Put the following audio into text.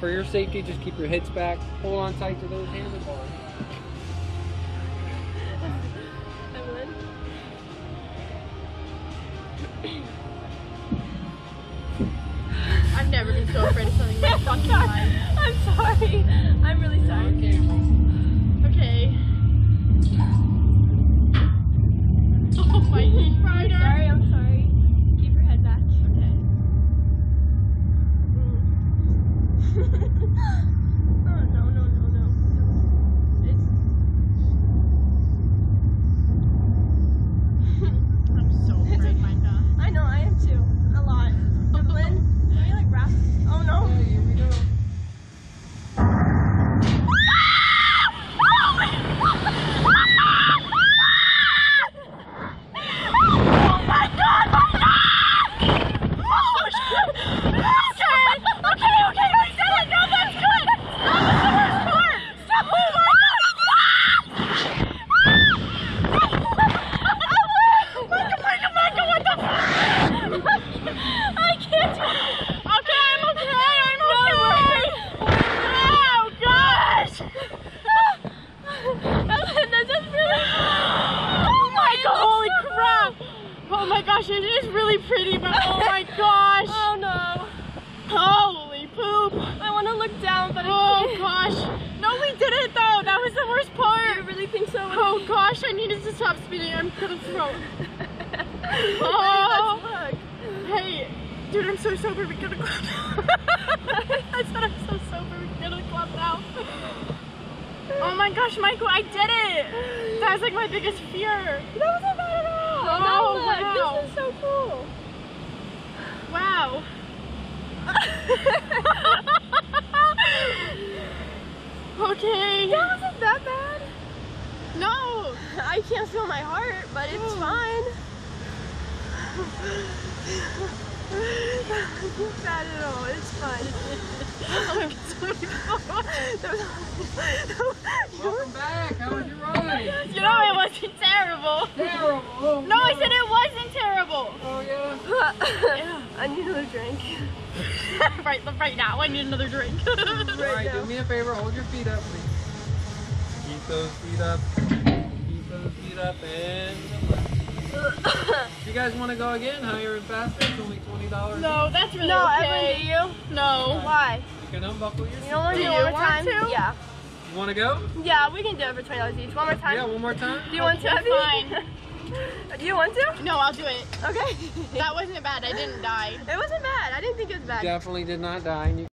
For your safety, just keep your hips back. Hold on tight to those handlebars. Evelyn. I've never been so afraid of something in my fucking life. I'm sorry. I'm really sorry. On camera. Okay. Oh my I'm sorry, I'm sorry. Keep your head back. Okay. oh no, no, no, no. It's I'm so afraid, Myka. I know, I am too. A lot. Evelyn, can we like wrap? Oh no. Yeah, here we go. Oh my god, my god! Oh shit! Okay, okay, okay, we said it! No, that's good! That was the worst part! Stop! Oh my god! Myka, Myka, Myka, what the fuck? I can't do it! Okay, I'm okay, I'm okay! Oh gosh! Ellen, this is really... Oh my god, holy crap! Oh my gosh, it is really pretty, but oh my gosh. Oh no. Holy poop. I want to look down, but I Oh gosh. No, we did it though. That was the worst Do you really think so? Oh gosh, I needed to stop speeding. I'm gonna throw. Oh. Hey, dude, I'm so sober. We gotta clap. I said I'm so sober. We gotta clap now. Oh my gosh, Michael, I did it. That was like my biggest fear. That wasn't bad at all. Oh, now look, wow. this is so cool. Wow. okay. That wasn't that bad. No. I can't feel my heart, but it's Oh. fine. Not bad at all. It's fine. Welcome back. How was your ride? You know it wasn't terrible. Terrible. Oh, No, I said it wasn't terrible. Oh yeah. I need another drink. right, right now, I need another drink. All Right right, now. do me a favor. Hold your feet up, please. Keep those feet up. Keep those feet up and. You guys want to go again? Higher and faster? It's only twenty dollars. no, that's really no, okay. Evan, do you? No. Why? You can unbuckle your. You don't want Do to do you it one more want time? to? Yeah. You want to go? Yeah, we can do it for twenty dollars each. One more time. Yeah, one more time. Do you want to? Okay, Evie? do you want to? No, I'll do it. Okay. That wasn't bad. I didn't die. it wasn't bad. I didn't think it was bad. Definitely did not die. and you